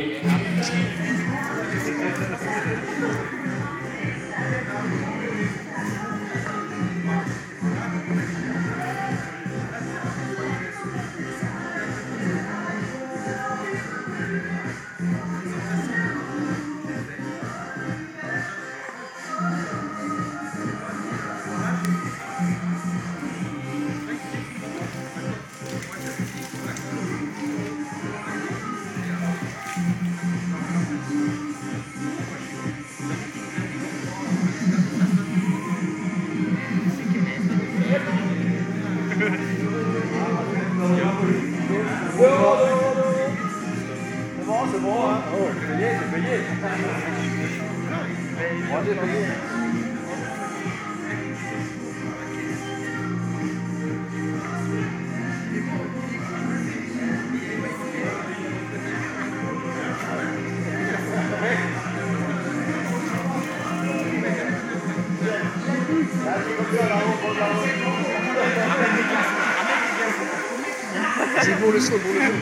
Thank you. C'est bon, c'est bon, hein. Oh, c'est payé, c'est payé. Rendez, rendez. C'est pour le son, pour le son.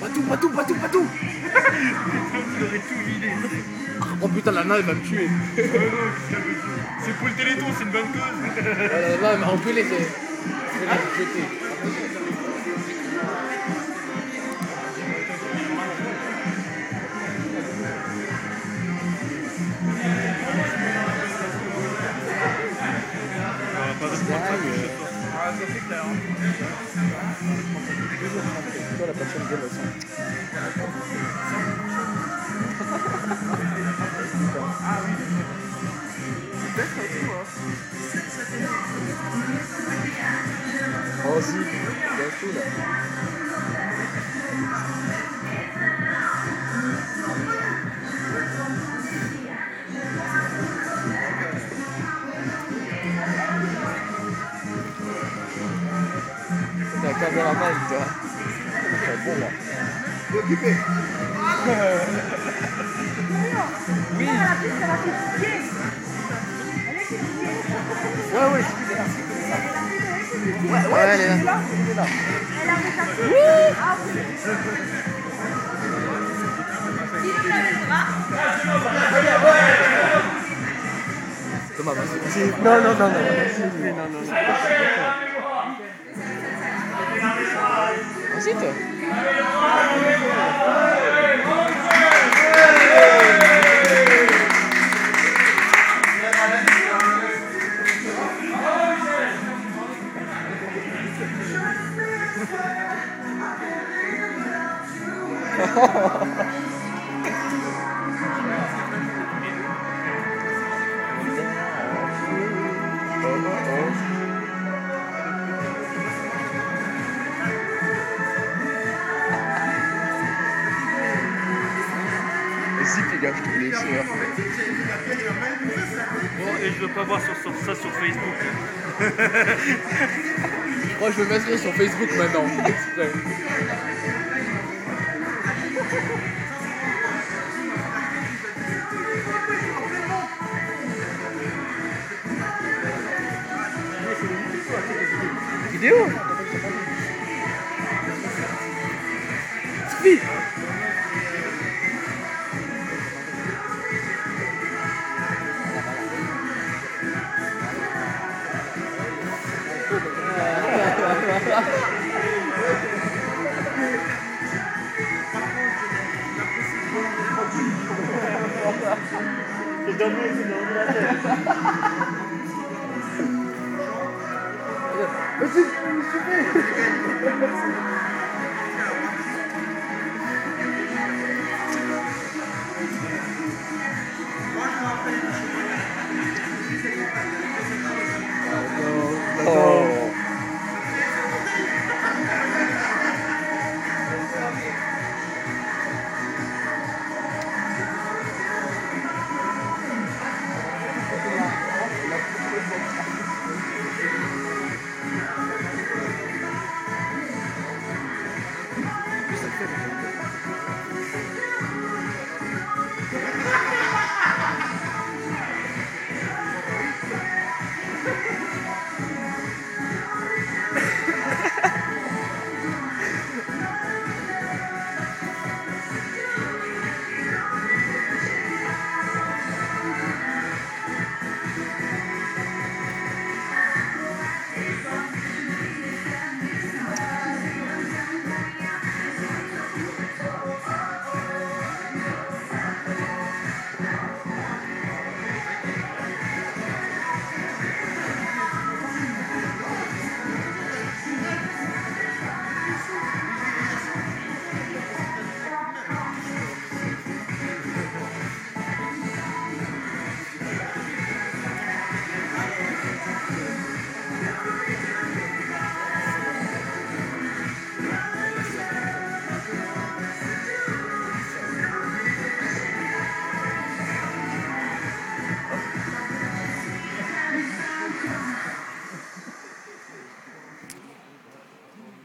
Patou, patou, patou, patou Oh putain, la nana elle va me tuer. C'est pour le téléthon, c'est une bonne cause. Euh, Là, elle m'a enculé, c'est. C'est ça c'est clair. Toi, la personne vient de sang. Tu vois. C'est bon là. Occupé. Oui. Ouais, ouais, c'est là. Ouais, ouais, elle est là. Elle est là. Thomas, vas-y. Non, non, non, non. Vas-y, toi. Vas-y, fais gaffe, je. Bon, et je veux pas voir sur, ça sur Facebook. Moi, je veux m'inscrire sur Facebook maintenant. exprès. Vidéo? Speed Vas-y, je suis fait